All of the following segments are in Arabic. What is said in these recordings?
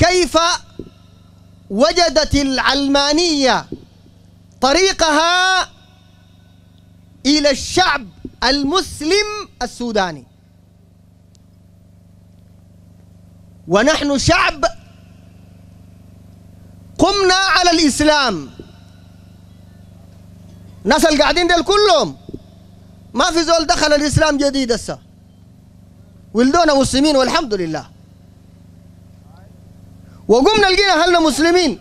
كيف وجدت العلمانية طريقها إلى الشعب المسلم السوداني؟ ونحن شعب قمنا على الإسلام. الناس اللي قاعدين دول كلهم. ما في زول دخل الإسلام جديد هسه. ولدونا مسلمين والحمد لله. وقمنا لقينا أهلنا مسلمين.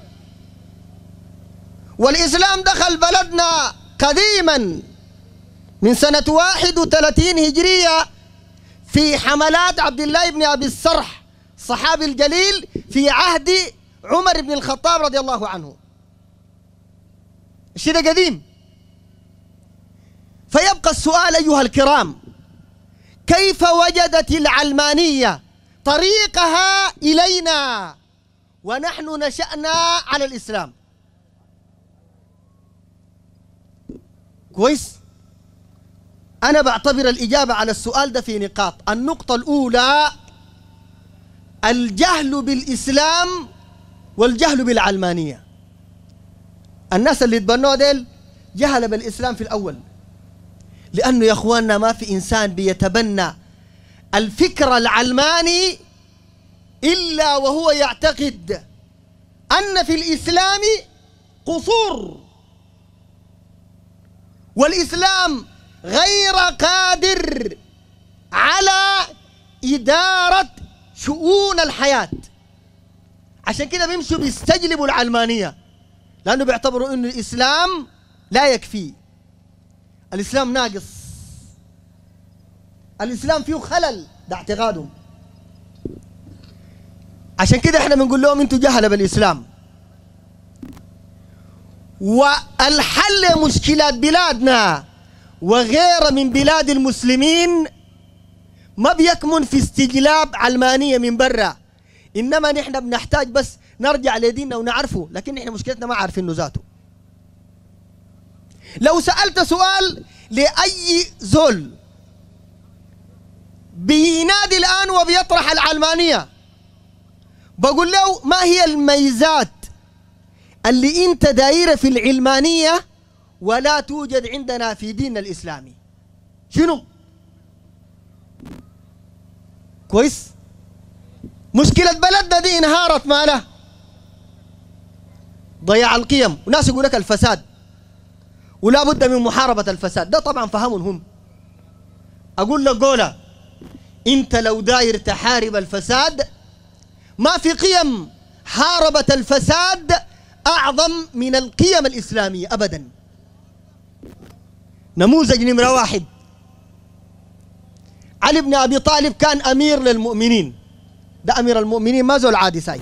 والإسلام دخل بلدنا قديما من سنة واحد وثلاثين هجرية في حملات عبد الله بن أبي السرح صحابي الجليل في عهد عمر بن الخطاب رضي الله عنه. الشيء ده قديم؟ فيبقى السؤال أيها الكرام كيف وجدت العلمانية طريقها إلينا؟ ونحن نشأنا على الإسلام. كويس؟ أنا بعتبر الإجابة على السؤال ده في نقاط. النقطة الأولى الجهل بالإسلام والجهل بالعلمانية. الناس اللي تبنوا ديل جهل بالإسلام في الأول. لأنه يا أخواننا ما في إنسان بيتبنى الفكر العلماني إلا وهو يعتقد أن في الإسلام قصور. والإسلام غير قادر على إدارة شؤون الحياة. عشان كده بيمشوا بيستجلبوا العلمانية لأنه بيعتبروا أن الإسلام لا يكفي. الإسلام ناقص. الإسلام فيه خلل ده اعتقادهم. عشان كده إحنا بنقول لهم أنتوا جهلة بالإسلام. والحل لمشكلات بلادنا وغير من بلاد المسلمين ما بيكمن في استجلاب علمانية من برا. إنما نحن بنحتاج بس نرجع لديننا ونعرفه لكن نحن مشكلتنا ما عارفينه ذاته. لو سألت سؤال لأي زول بينادي الآن وبيطرح العلمانية بقول له ما هي الميزات اللي انت دايرة في العلمانية ولا توجد عندنا في ديننا الإسلامي؟ شنو؟ كويس؟ مشكلة بلدنا دي انهارت ماله ضياع القيم. وناس يقول لك الفساد. ولا بد من محاربة الفساد. ده طبعا فهمهم هم. أقول لك قوله انت لو داير تحارب الفساد ما في قيم حاربت الفساد أعظم من القيم الإسلامية أبدا. نموذج نمرة واحد. علي بن أبي طالب كان أمير للمؤمنين. ده أمير المؤمنين ما زول عادي ساي.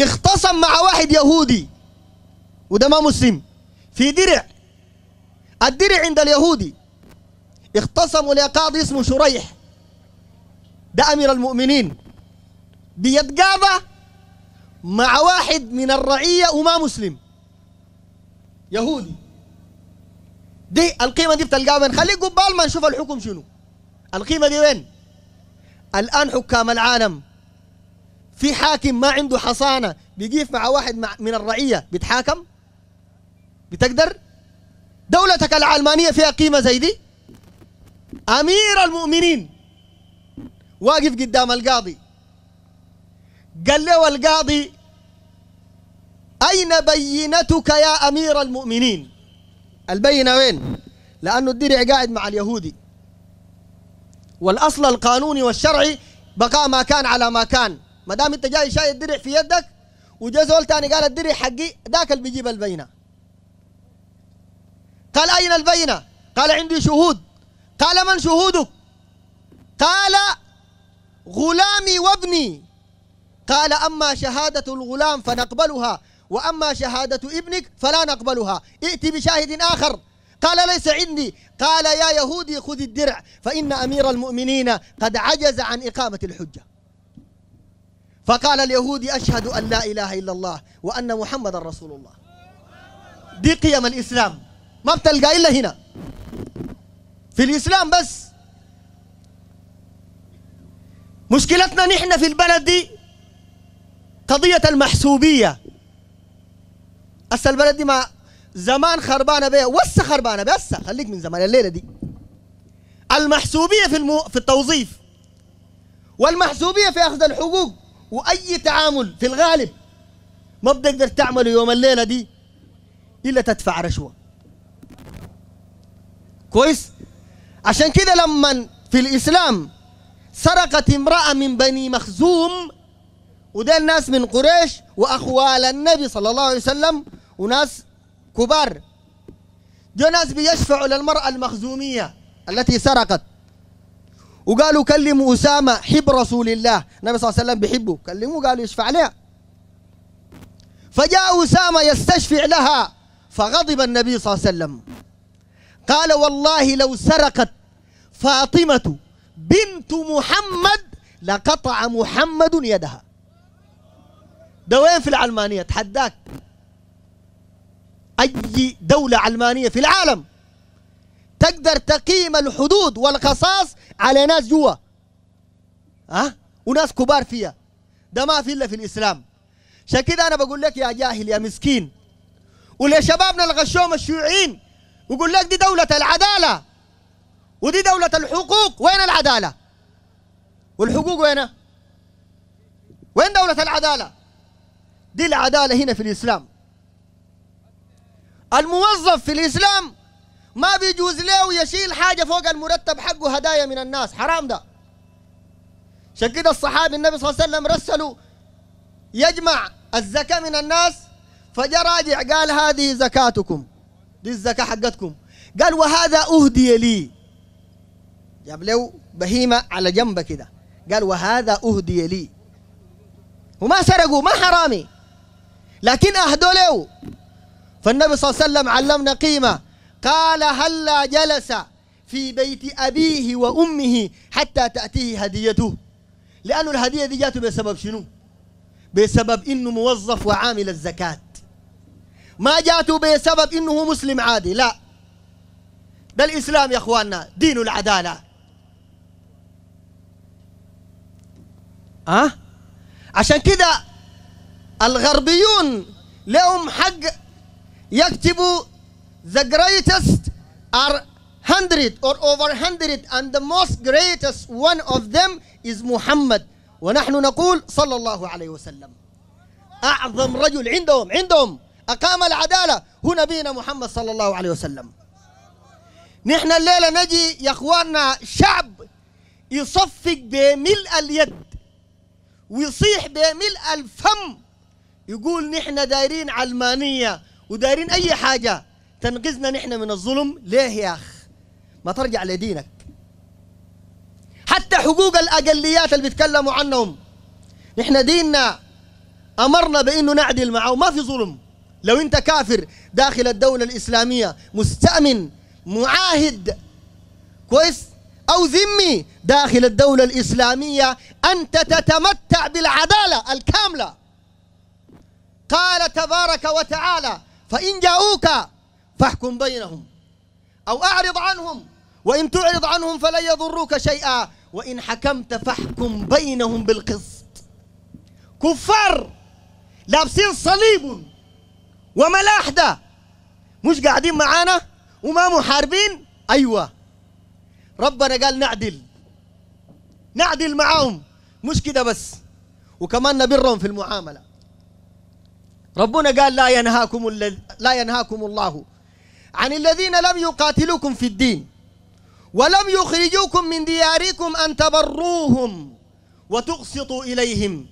اختصم مع واحد يهودي وده ما مسلم. في درع. الدرع عند اليهودي. اختصموا لقاضي اسمه شريح. ده أمير المؤمنين. بيتقاضى مع واحد من الرعية وما مسلم. يهودي. دي القيمة دي بتلقاها وين خليك قبال ما نشوف الحكم شنو. القيمة دي وين؟ الآن حكام العالم في حاكم ما عنده حصانة بيقيف مع واحد من الرعية بيتحاكم؟ بتقدر؟ دولتك العلمانية فيها قيمة زي دي؟ أمير المؤمنين. واقف قدام القاضي. قال له القاضي أين بينتك يا أمير المؤمنين؟ البينة وين؟ لأنه الدرع قاعد مع اليهودي. والأصل القانوني والشرعي بقاء ما كان على ما كان. ما دام أنت جاي شايل الدرع في يدك وجا زول تاني قال الدرع حقي ذاك اللي بيجيب البينة. قال أين البينة؟ قال عندي شهود. قال من شهودك؟ قال غلامي وابني. قال أما شهادة الغلام فنقبلها وأما شهادة ابنك فلا نقبلها. ائت بشاهد آخر. قال ليس عندي. قال يا يهودي خذ الدرع فإن أمير المؤمنين قد عجز عن إقامة الحجة. فقال اليهودي أشهد أن لا إله إلا الله وأن محمد رسول الله. دي قيم الإسلام. ما بتلقى إلا هنا. في الإسلام بس. مشكلتنا نحن في البلد دي قضية المحسوبية. هسه البلد دي ما زمان خربانة بيها. وسه خربانة بيها. هسه خليك من زمان. الليلة دي. المحسوبية في المو... في التوظيف. والمحسوبية في أخذ الحقوق. وأي تعامل في الغالب ما بتقدر تعمله يوم الليلة دي إلا تدفع رشوة. كويس؟ عشان كده لما في الإسلام سرقت امرأة من بني مخزوم وده الناس من قريش وأخوال النبي صلى الله عليه وسلم وناس كبار. جو ناس بيشفعوا للمرأة المخزومية التي سرقت. وقالوا كلموا أسامة حب رسول الله. النبي صلى الله عليه وسلم بيحبه. كلموه قالوا يشفع لها فجاء أسامة يستشفع لها فغضب النبي صلى الله عليه وسلم. قال والله لو سرقت فاطمة بنت محمد لقطع محمد يدها. ده وين في العلمانية تحداك. أي دولة علمانية في العالم تقدر تقيم الحدود والقصاص على ناس جوا. ها؟ وناس كبار فيها. ده ما في إلا في الإسلام. عشان كده أنا بقول لك يا جاهل يا مسكين. ولشبابنا الغشوم الشيوعيين ويقول لك دي دولة العدالة؟ ودي دولة الحقوق. وين العدالة؟ والحقوق وين وين دولة العدالة؟ دي العدالة هنا في الإسلام. الموظف في الإسلام ما بيجوز له يشيل حاجة فوق المرتب حقه هدايا من الناس. حرام ده. عشان كده الصحابي النبي صلى الله عليه وسلم رسلوا يجمع الزكاة من الناس فجاء راجع قال هذه زكاتكم. دي الزكاة حقتكم. قال وهذا أهدي لي. جاب له بهيمة على جنبه كده. قال وهذا أهدي لي. وما سرقوا ما حرامي. لكن أهدوا فالنبي صلى الله عليه وسلم علمنا قيمة. قال هلا جلس في بيت أبيه وأمه حتى تأتيه هديته؟ لأنه الهدية دي جاته بسبب شنو؟ بسبب إنه موظف وعامل الزكاة. ما جاته بسبب إنه مسلم عادي لا. ده الإسلام يا أخواننا دين العدالة. أه؟ عشان كده الغربيون لهم حق يكتبوا the greatest are hundred or over hundred and the most greatest one of them is محمد ونحن نقول صلى الله عليه وسلم. أعظم رجل عندهم عندهم. أقام العدالة. هو نبينا محمد صلى الله عليه وسلم. نحن الليلة نجي يا أخواننا شعب يصفق بملء اليد. ويصيح بملء الفم. يقول نحن دايرين علمانية ودايرين أي حاجة. تنقذنا نحن من الظلم. ليه يا أخ؟ ما ترجع لدينك. حتى حقوق الأقليات اللي بيتكلموا عنهم. نحن ديننا أمرنا بأنه نعدل معه. ما في ظلم. لو أنت كافر داخل الدولة الإسلامية مستأمن معاهد كويس؟ أو ذمي داخل الدولة الإسلامية أنت تتمتع بالعدالة الكاملة. تبارك وتعالى فإن جاءوك فاحكم بينهم أو أعرض عنهم وإن تعرض عنهم فلن يضروك شيئا وإن حكمت فاحكم بينهم بالقسط. كفار لابسين صليب وملاحدة مش قاعدين معانا وما محاربين؟ أيوة. ربنا قال نعدل نعدل معاهم مش كده بس. وكمان نبرهم في المعاملة. ربنا قال لا ينهاكم لا ينهاكم الله عن الذين لم يقاتلوكم في الدين ولم يخرجوكم من دياركم أن تبروهم وتقسطوا إليهم.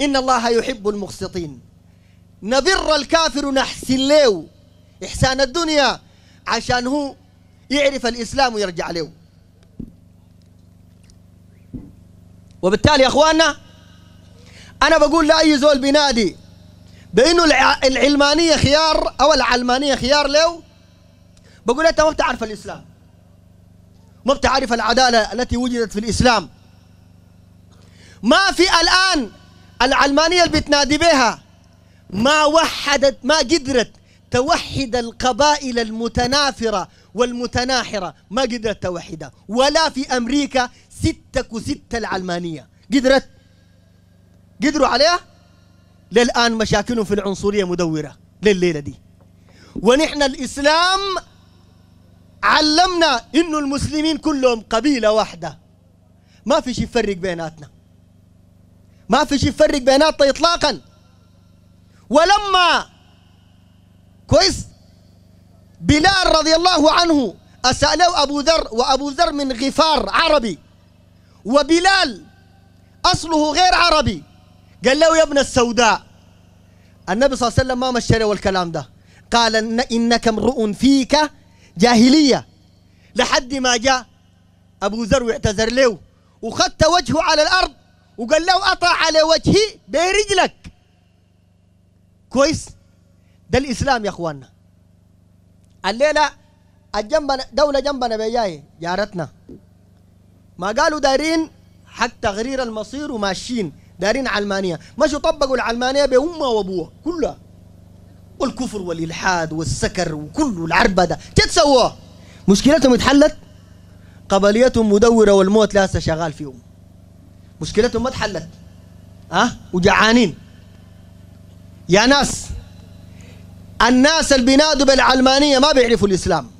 إن الله يحب المقسطين. نبر الكافر نحسن له إحسان الدنيا عشان هو يعرف الإسلام ويرجع له. وبالتالي يا أخواننا أنا بقول لأي زول بنادي بأنه العلمانية خيار أو العلمانية خيار له بقول أنت ما بتعرف الإسلام. ما بتعرف العدالة التي وجدت في الإسلام. ما في الآن العلمانية اللي بتنادي بها ما وحدت ما قدرت توحد القبائل المتنافرة والمتناحرة. ما قدرت توحدها. ولا في أمريكا ستة وستة العلمانية. قدرت؟ قدروا عليها؟ للآن مشاكلهم في العنصرية مدورة لليلة دي. ونحن الإسلام علمنا إنه المسلمين كلهم قبيلة واحدة. ما في شيء يفرق بيناتنا. ما في شيء يفرق بيناتنا إطلاقا. ولما كويس بلال رضي الله عنه أسأله أبو ذر وأبو ذر من غفار عربي وبلال أصله غير عربي قال له يا ابن السوداء النبي صلى الله عليه وسلم ما مشى له الكلام ده. قال إن إنك امرؤ فيك جاهلية. لحد ما جاء أبو ذر واعتذر له وخدت وجهه على الأرض وقال له أطع على وجهي برجلك. كويس؟ ده الإسلام يا أخواننا. الليلة الجنبنا دولة جنبنا بيجاي جارتنا. ما قالوا دايرين حق تغرير المصير وماشيين. دايرين علمانية مشوا طبقوا العلمانية بأمها وأبوها كلها. والكفر والإلحاد والسكر وكله العربدة تتسوى مشكلتهم اتحلت. قبليتهم مدورة والموت لسه شغال فيهم. مشكلتهم ما اتحلت. ها؟ وجعانين. يا ناس الناس اللي بينادوا بالعلمانية ما بيعرفوا الإسلام.